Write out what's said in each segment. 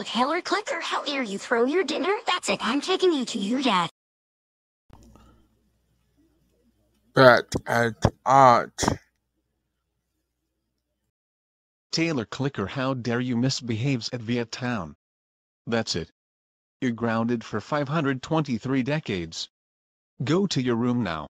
oh, Taylor Clicker, how dare you throw your dinner? That's it, I'm taking you to your dad. Bet at art. Taylor Clicker how dare you misbehaves at Viet Town. That's it. You're grounded for 523 decades. Go to your room now.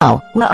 Oh, well.